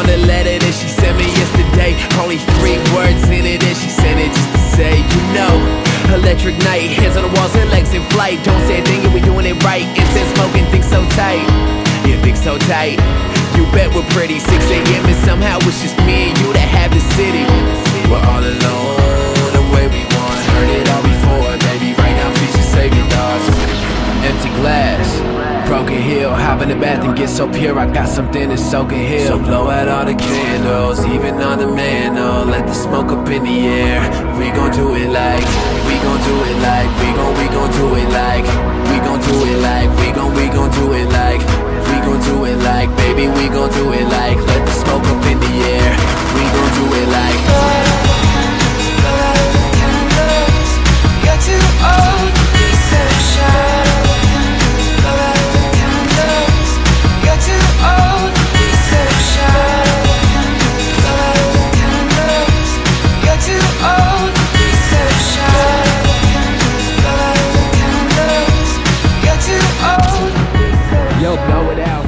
on the letter that she sent me yesterday. Only three words in it, and she sent it just to say, you know. Electric night, hands on the walls and legs in flight. Don't say a thing, and we doing it right. Incense smoking, think so tight. Yeah, think so tight. You bet we're pretty. 6 a.m. and somehow it's just me and you that have the city. We're all alone, the way we want. Heard it all before, baby. Right now, please just save your thoughts. Empty glass, broken heel. Hop in the bath and get so pure. I got something to soak and heal. So blow out all the candles, even on the mantle. Let the smoke up in the air. We gon' do it like, we gon' do it like, we gon' we gon' do it like, throw it out.